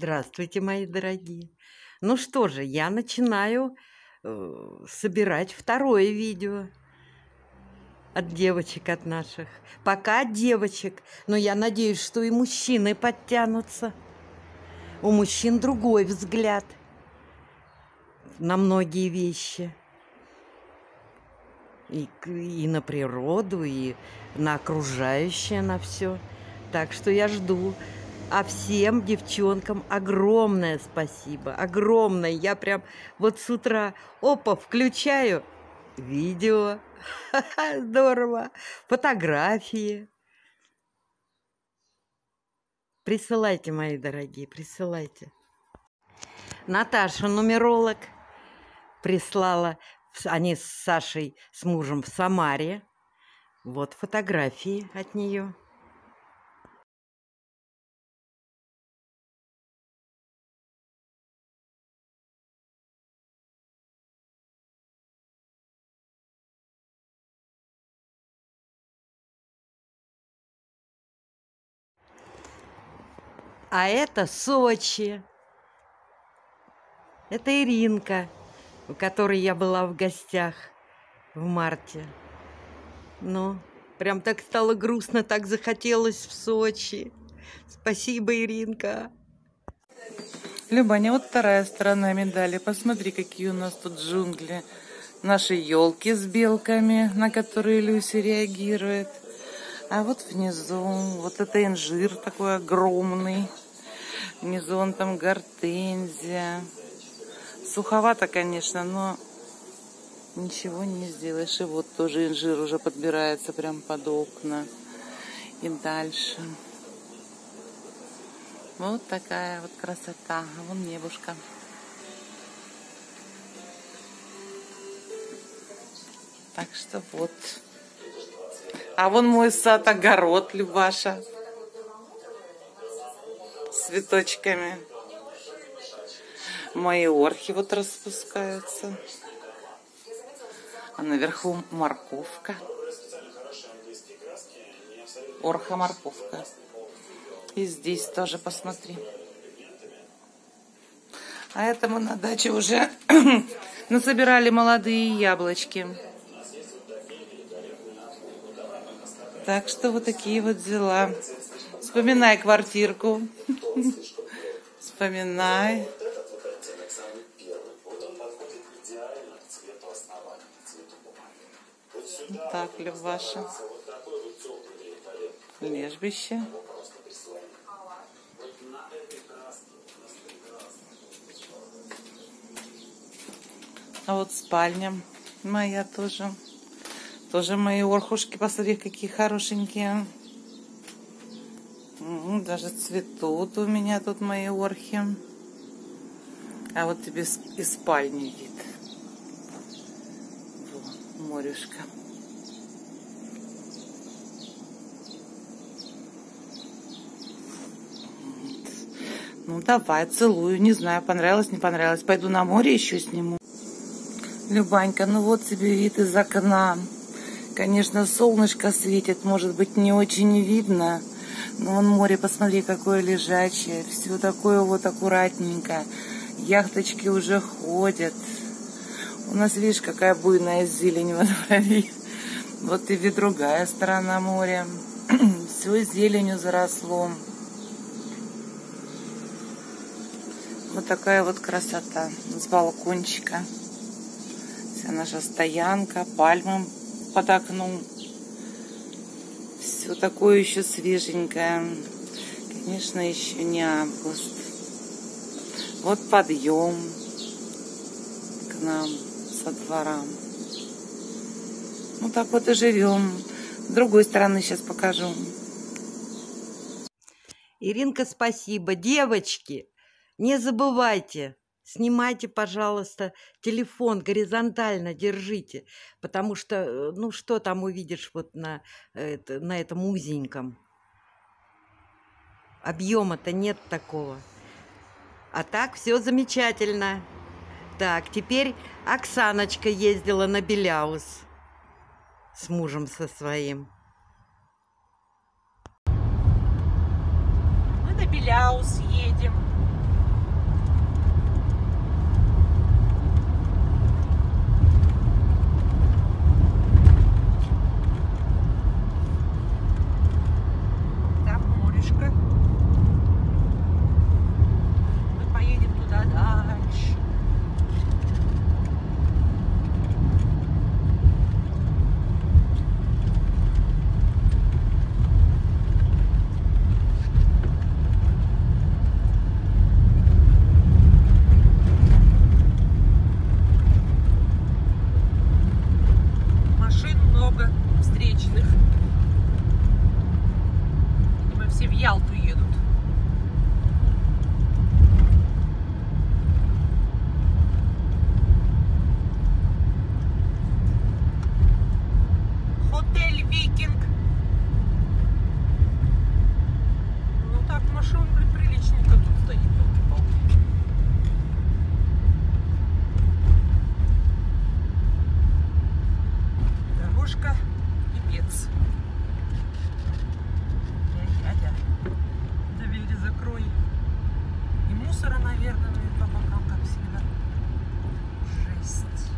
Здравствуйте, мои дорогие. Ну что же, я начинаю э, собирать второе видео от девочек от наших. Пока от девочек, но я надеюсь, что и мужчины подтянутся. У мужчин другой взгляд на многие вещи. И, и на природу, и на окружающее, на все. Так что я жду. А всем девчонкам огромное спасибо, огромное. Я прям вот с утра, опа, включаю видео, здорово, фотографии. Присылайте, мои дорогие, присылайте. Наташа, нумеролог, прислала, они с Сашей, с мужем в Самаре. Вот фотографии от нее. А это Сочи. Это Иринка, у которой я была в гостях в марте. Ну, прям так стало грустно, так захотелось в Сочи. Спасибо, Иринка. Любаня, вот вторая сторона медали. Посмотри, какие у нас тут джунгли. Наши елки с белками, на которые Люси реагирует. А вот внизу, вот это инжир такой огромный. Внизу он там гортензия. Суховато, конечно, но ничего не сделаешь. И вот тоже инжир уже подбирается прям под окна. И дальше. Вот такая вот красота. А вон небушка. Так что вот. А вон мой сад-огород, Любаша цветочками. Мои орхи вот распускаются. А наверху морковка. Орха-морковка. И здесь тоже посмотри. А это мы на даче уже насобирали молодые яблочки. Так что вот такие вот дела. Вспоминай квартирку. Вспоминай. Так, Любаша. Лежбище. А вот спальня моя тоже. Тоже мои орхушки, посмотри, какие хорошенькие. Даже цветут у меня тут мои орхи. А вот тебе из спальни вид. Во, морюшка. Ну давай, целую. Не знаю, понравилось, не понравилось. Пойду на море еще сниму. Любанька, ну вот тебе вид из окна. Конечно, солнышко светит, может быть, не очень видно. Вон море, посмотри, какое лежачее. Все такое вот аккуратненько. Яхточки уже ходят. У нас, видишь, какая буйная зелень во дворе. Вот и другая сторона моря. Все зеленью заросло. Вот такая вот красота с балкончика. Вся наша стоянка, пальмы под окном. Все такое еще свеженькое. Конечно, еще не август. Вот подъем к нам со двора. Ну так вот и живем. С другой стороны сейчас покажу. Иринка, спасибо. Девочки, не забывайте, Снимайте, пожалуйста, телефон горизонтально держите, потому что, э, ну, что там увидишь вот на, это, на этом узеньком? Объема-то нет такого. А так все замечательно. Так, теперь Оксаночка ездила на Беляус с мужем со своим. Мы на Беляус едем. дорожка. Мусора, наверное, по бокам, как всегда. Жесть.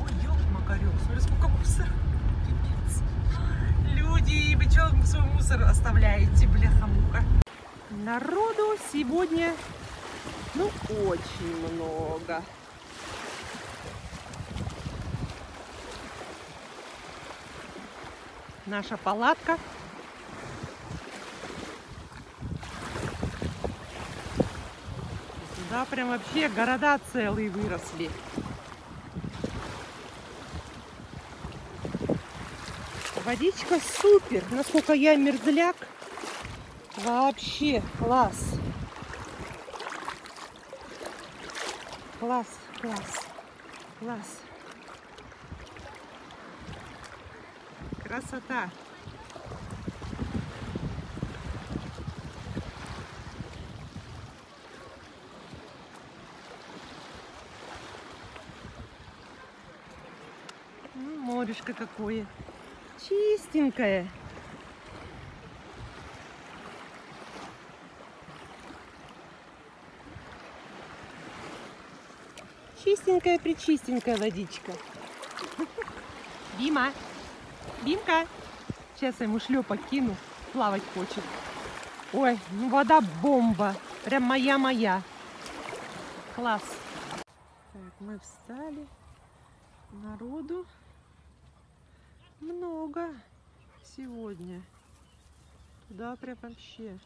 Ой, ёлки макарёк, смотри, сколько мусора. Пипец. Люди, вы что свой мусор оставляете, бляха-муха? Народу сегодня, ну, очень много. Наша палатка. Сюда прям вообще города целые выросли. Водичка супер. Насколько я мерзляк. Вообще класс. Класс, класс, класс. Красота. Морешко какое. Чистенькое. Чистенькая, причистенькая водичка. Бима, Бимка. Сейчас я ему шлепок кину. Плавать хочет. Ой, ну вода бомба. Прям моя-моя. Класс. Так, мы встали. Народу много сегодня. Туда прям вообще.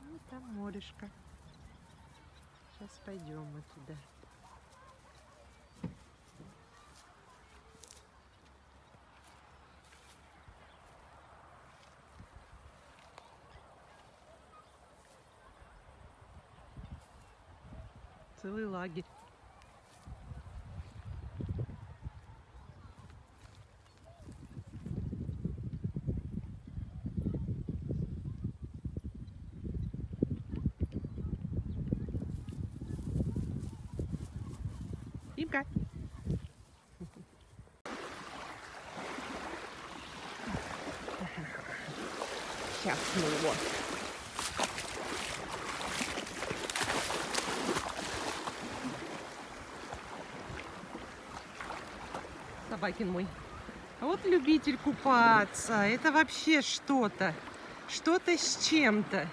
Ну, там морешко. Сейчас пойдем мы туда. Целый лагерь. Имка. Сейчас мы его. Собакин мой. Вот любитель купаться. Это вообще что-то. Что-то с чем-то.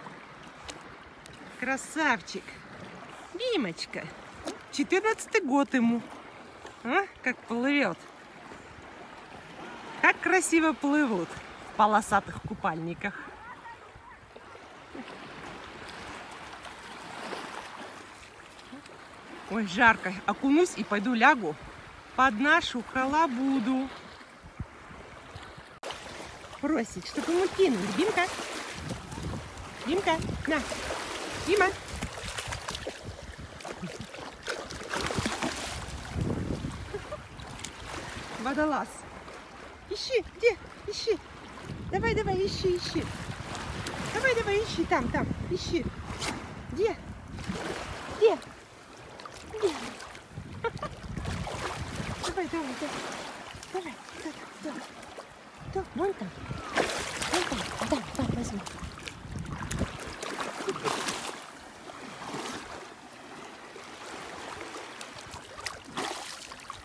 Красавчик. Димочка. 14 год ему. А? Как плывет. Как красиво плывут в полосатых купальниках. Ой, жарко. Окунусь и пойду лягу под нашу халабуду. Просит, чтобы ему кинули. Димка. Димка, на. Дима. Водолаз. Ищи, где? Ищи. Давай, давай, ищи, ищи. Давай, давай, ищи, там, там, ищи. Где? Где? Давай, давай, давай. Давай, давай, давай. Да, вон там. Вон там. Да, да, возьми.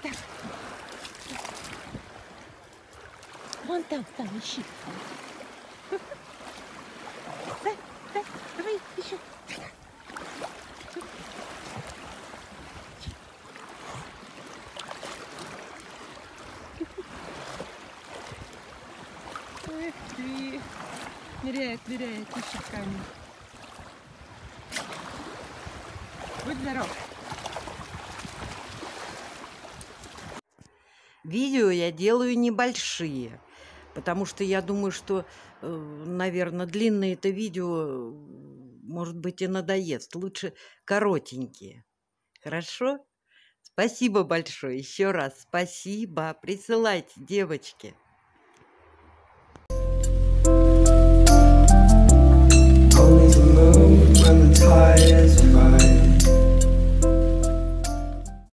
Так. Вон там, там, ищи. Да, да, давай, еще. Ты. Ныряет, ныряет, ищет камень. Будь здоров. Видео я делаю небольшие, потому что я думаю, что, наверное, длинные это видео, может быть, и надоест. Лучше коротенькие. Хорошо? Спасибо большое. Еще раз спасибо. Присылайте, девочки. I'm tired.